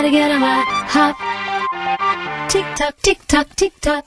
Gotta on my hop. Tick tock, tick tock, tick tock.